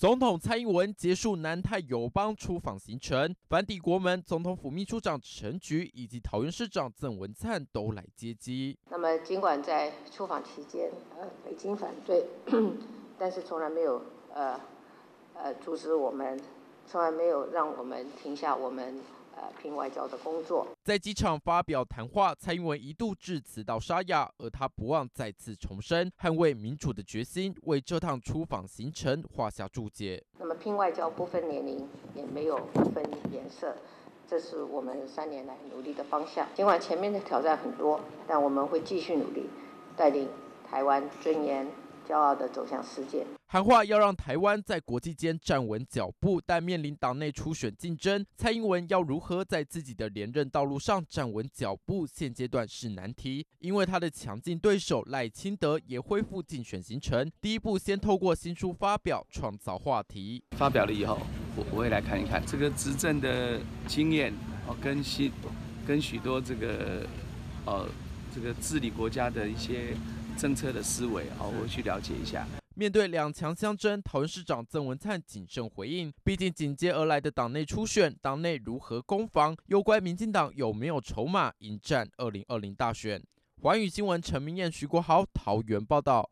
总统蔡英文结束南太友邦出访行程，返抵国门，总统府秘书长陈菊以及桃园市长郑文灿都来接机。那么，尽管在出访期间，呃，北京反对，但是从来没有呃呃阻止我们，从来没有让我们停下我们。呃，拼外交的工作，在机场发表谈话，蔡英文一度致辞到沙哑，而他不忘再次重申捍卫民主的决心，为这趟出访行程画下注解。那么，拼外交不分年龄，也没有不分颜色，这是我们三年来努力的方向。尽管前面的挑战很多，但我们会继续努力，带领台湾尊严。骄傲的走向世界。喊话要让台湾在国际间站稳脚步，但面临党内初选竞争，蔡英文要如何在自己的连任道路上站稳脚步，现阶段是难题。因为他的强劲对手赖清德也恢复竞选行程，第一步先透过新书发表，创造话题。发表了以后，我我会来看一看这个执政的经验哦，跟新跟许多这个呃这个治理国家的一些。政策的思维，好，我去了解一下。面对两强相争，桃园市长曾文灿谨慎回应。毕竟紧接而来的党内初选，党内如何攻防，攸关民进党有没有筹码迎战二零二零大选。环宇新闻陈明燕、徐国豪桃园报道。